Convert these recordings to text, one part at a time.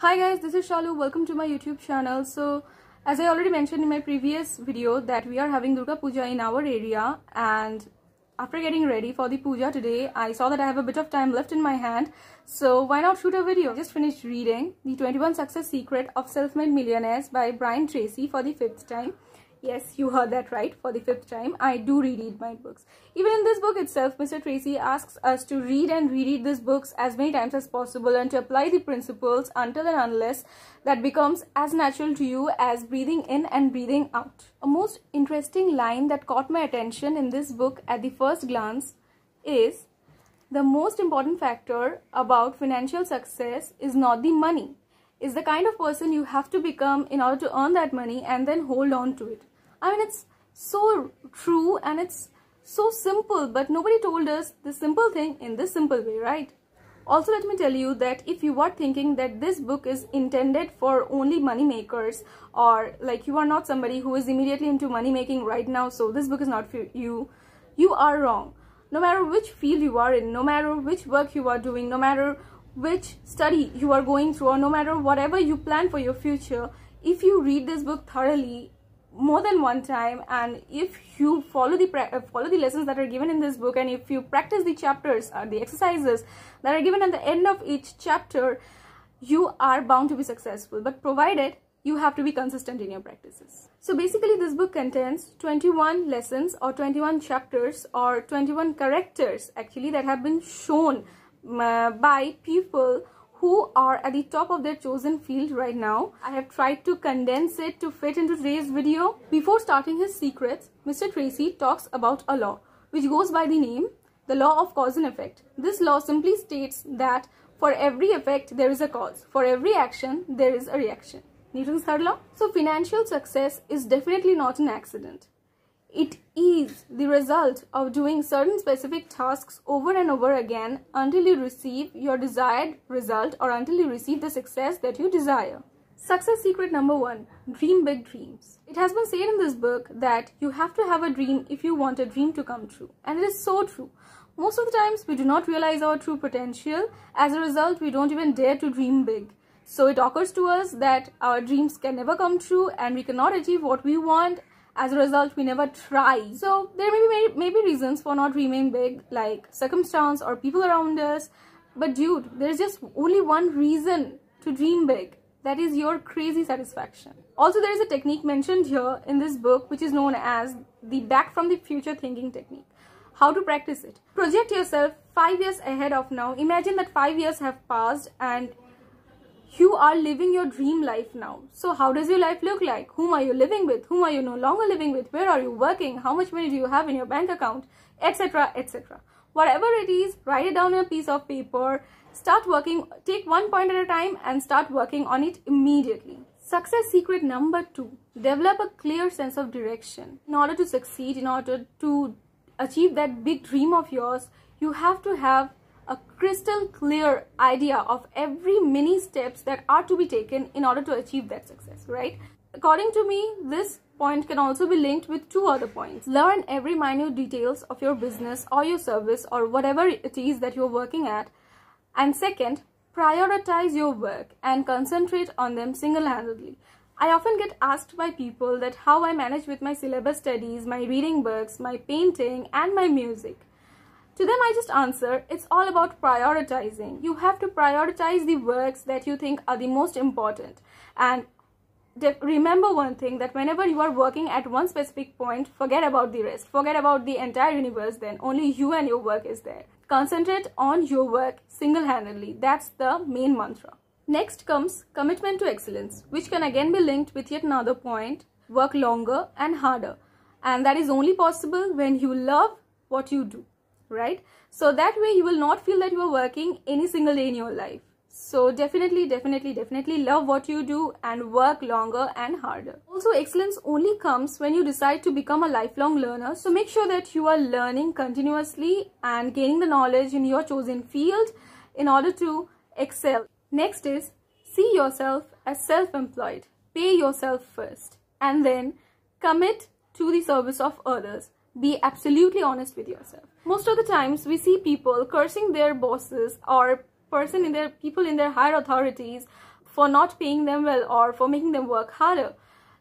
Hi guys, this is Shalu. Welcome to my YouTube channel. So, as I already mentioned in my previous video that we are having Durga Puja in our area and after getting ready for the puja today, I saw that I have a bit of time left in my hand. So, why not shoot a video? Just finished reading The 21 Success Secret of Self-Made Millionaires by Brian Tracy for the fifth time. Yes, you heard that right for the fifth time. I do reread my books. Even in this book itself, Mr. Tracy asks us to read and reread these books as many times as possible and to apply the principles until and unless that becomes as natural to you as breathing in and breathing out. A most interesting line that caught my attention in this book at the first glance is the most important factor about financial success is not the money is the kind of person you have to become in order to earn that money and then hold on to it. I mean, it's so true and it's so simple, but nobody told us the simple thing in this simple way, right? Also, let me tell you that if you are thinking that this book is intended for only money makers or like you are not somebody who is immediately into money making right now, so this book is not for you, you are wrong. No matter which field you are in, no matter which work you are doing, no matter which study you are going through or no matter whatever you plan for your future, if you read this book thoroughly more than one time and if you follow the uh, follow the lessons that are given in this book and if you practice the chapters or uh, the exercises that are given at the end of each chapter you are bound to be successful. But provided you have to be consistent in your practices. So basically this book contains 21 lessons or 21 chapters or 21 characters actually that have been shown uh, by people who are at the top of their chosen field right now. I have tried to condense it to fit into today's video. Before starting his secrets, Mr. Tracy talks about a law which goes by the name the law of cause and effect. This law simply states that for every effect there is a cause. For every action there is a reaction. Newton's third law. So financial success is definitely not an accident. It is the result of doing certain specific tasks over and over again until you receive your desired result or until you receive the success that you desire. Success secret number one, dream big dreams. It has been said in this book that you have to have a dream if you want a dream to come true. And it is so true. Most of the times we do not realize our true potential. As a result, we don't even dare to dream big. So it occurs to us that our dreams can never come true and we cannot achieve what we want as a result we never try. So there may be maybe reasons for not dreaming big like circumstance or people around us. But dude there's just only one reason to dream big. That is your crazy satisfaction. Also there is a technique mentioned here in this book which is known as the back from the future thinking technique. How to practice it. Project yourself five years ahead of now. Imagine that five years have passed and you are living your dream life now. So how does your life look like? Whom are you living with? Whom are you no longer living with? Where are you working? How much money do you have in your bank account? Etc. etc. Whatever it is, write it down on a piece of paper. Start working, take one point at a time and start working on it immediately. Success secret number two, develop a clear sense of direction. In order to succeed, in order to achieve that big dream of yours, you have to have a crystal clear idea of every mini steps that are to be taken in order to achieve that success, right? According to me, this point can also be linked with two other points. Learn every minute details of your business or your service or whatever it is that you're working at. And second, prioritize your work and concentrate on them single-handedly. I often get asked by people that how I manage with my syllabus studies, my reading books, my painting and my music. To them, I just answer, it's all about prioritizing. You have to prioritize the works that you think are the most important. And remember one thing that whenever you are working at one specific point, forget about the rest. Forget about the entire universe then. Only you and your work is there. Concentrate on your work single-handedly. That's the main mantra. Next comes commitment to excellence, which can again be linked with yet another point, work longer and harder. And that is only possible when you love what you do right? So that way you will not feel that you are working any single day in your life. So definitely definitely definitely love what you do and work longer and harder. Also excellence only comes when you decide to become a lifelong learner. So make sure that you are learning continuously and gaining the knowledge in your chosen field in order to excel. Next is see yourself as self-employed. Pay yourself first and then commit to the service of others be absolutely honest with yourself. Most of the times we see people cursing their bosses or person in their people in their higher authorities for not paying them well or for making them work harder.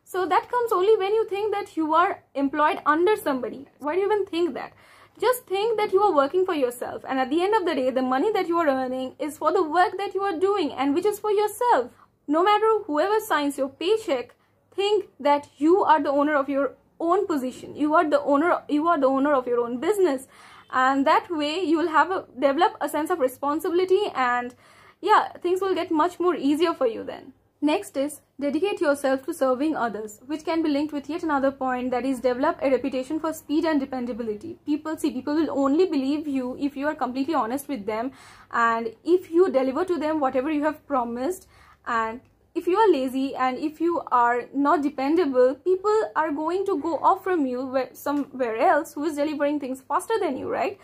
So that comes only when you think that you are employed under somebody. Why do you even think that? Just think that you are working for yourself and at the end of the day, the money that you are earning is for the work that you are doing and which is for yourself. No matter whoever signs your paycheck, think that you are the owner of your own position. You are the owner, you are the owner of your own business. And that way you will have a develop a sense of responsibility and yeah things will get much more easier for you then. Next is dedicate yourself to serving others which can be linked with yet another point that is develop a reputation for speed and dependability. People see people will only believe you if you are completely honest with them and if you deliver to them whatever you have promised and if you are lazy and if you are not dependable people are going to go off from you somewhere else who is delivering things faster than you right?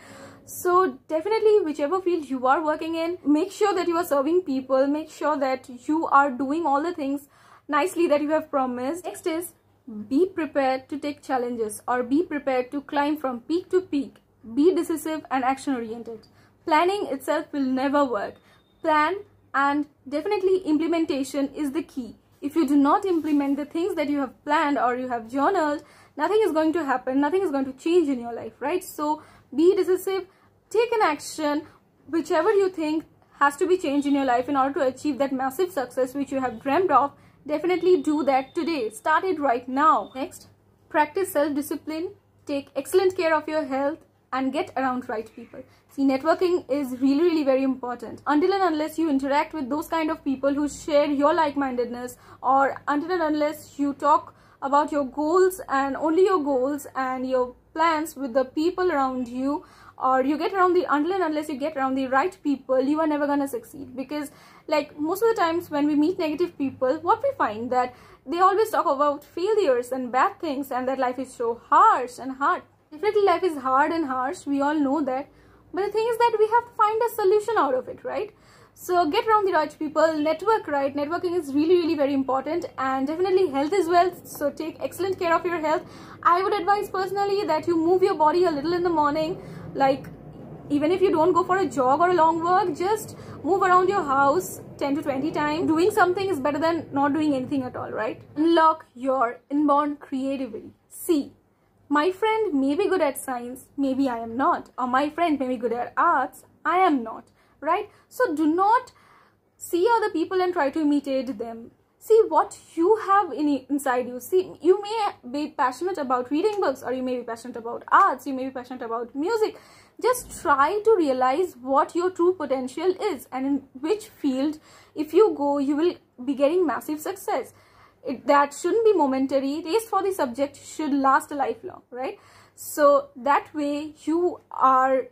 So definitely whichever field you are working in make sure that you are serving people. Make sure that you are doing all the things nicely that you have promised. Next is be prepared to take challenges or be prepared to climb from peak to peak. Be decisive and action oriented planning itself will never work. Plan and definitely implementation is the key. If you do not implement the things that you have planned or you have journaled, nothing is going to happen, nothing is going to change in your life, right? So be decisive, take an action, whichever you think has to be changed in your life in order to achieve that massive success which you have dreamt of, definitely do that today. Start it right now. Next, practice self-discipline, take excellent care of your health, and get around right people. See, networking is really, really very important. Until and unless you interact with those kind of people who share your like-mindedness or until and unless you talk about your goals and only your goals and your plans with the people around you or you get around the until and unless you get around the right people you are never gonna succeed because like most of the times when we meet negative people what we find that they always talk about failures and bad things and that life is so harsh and hard Definitely life is hard and harsh. We all know that. But the thing is that we have to find a solution out of it, right? So get around the right people, network right. Networking is really, really very important and definitely health is wealth. So take excellent care of your health. I would advise personally that you move your body a little in the morning. Like even if you don't go for a jog or a long walk, just move around your house 10 to 20 times. Doing something is better than not doing anything at all, right? Unlock your inborn creativity. See, my friend may be good at science, maybe I am not. Or my friend may be good at arts, I am not. Right? So do not see other people and try to imitate them. See what you have in, inside you. See, you may be passionate about reading books or you may be passionate about arts, you may be passionate about music. Just try to realize what your true potential is and in which field, if you go, you will be getting massive success it, that shouldn't be momentary. Taste for the subject should last a lifelong right? So that way you are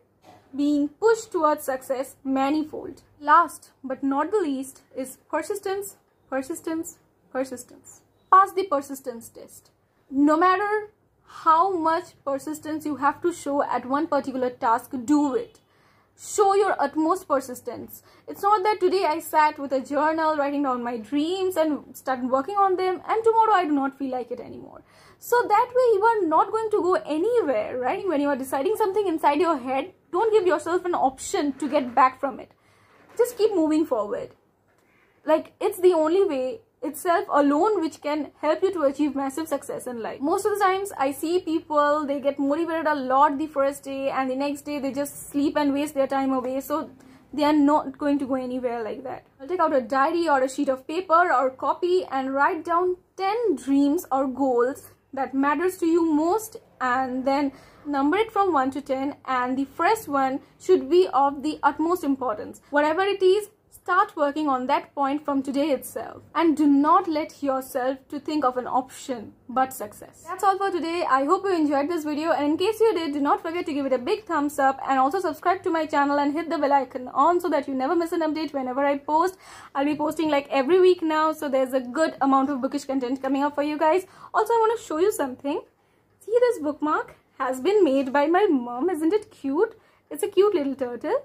being pushed towards success manifold. Last but not the least is persistence persistence persistence. Pass the persistence test. No matter how much persistence you have to show at one particular task do it show your utmost persistence. It's not that today I sat with a journal writing down my dreams and started working on them and tomorrow I do not feel like it anymore. So that way you are not going to go anywhere, right? When you are deciding something inside your head, don't give yourself an option to get back from it. Just keep moving forward. Like it's the only way itself alone which can help you to achieve massive success in life. Most of the times I see people, they get motivated a lot the first day and the next day they just sleep and waste their time away. So they are not going to go anywhere like that. I'll take out a diary or a sheet of paper or copy and write down 10 dreams or goals that matters to you most and then number it from 1 to 10 and the first one should be of the utmost importance. Whatever it is, Start working on that point from today itself and do not let yourself to think of an option but success. That's all for today. I hope you enjoyed this video and in case you did, do not forget to give it a big thumbs up and also subscribe to my channel and hit the bell icon on so that you never miss an update whenever I post. I'll be posting like every week now so there's a good amount of bookish content coming up for you guys. Also, I want to show you something. See this bookmark has been made by my mom. Isn't it cute? It's a cute little turtle.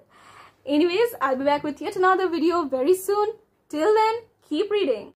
Anyways, I'll be back with yet another video very soon. Till then, keep reading.